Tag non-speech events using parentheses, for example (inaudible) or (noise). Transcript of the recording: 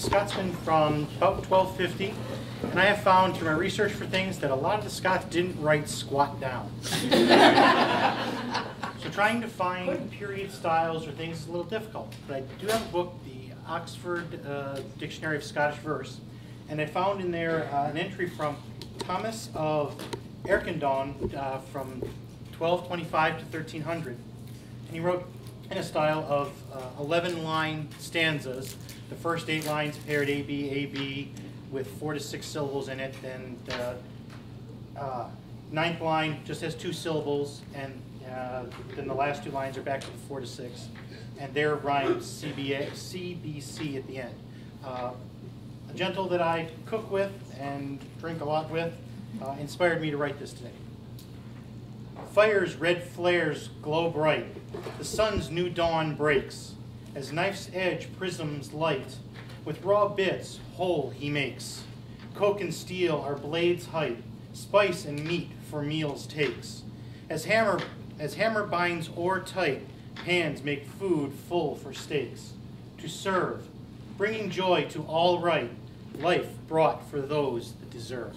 Scotsman from about 1250, and I have found through my research for things that a lot of the Scots didn't write squat down. (laughs) so trying to find period styles or things is a little difficult, but I do have a book, the Oxford uh, Dictionary of Scottish Verse, and I found in there uh, an entry from Thomas of Erkendon uh, from 1225 to 1300, and he wrote in a style of uh, 11 line stanzas. The first eight lines paired A, B, A, B with four to six syllables in it. Then the uh, ninth line just has two syllables, and uh, then the last two lines are back to the four to six. And their rhymes CBA, CBC at the end. Uh, a gentle that I cook with and drink a lot with uh, inspired me to write this today. Fire's red flares glow bright. The sun's new dawn breaks. As knife's edge prisms light, with raw bits whole he makes. Coke and steel are blades height, spice and meat for meals takes. As hammer, as hammer binds ore tight, hands make food full for steaks. To serve, bringing joy to all right, life brought for those that deserve.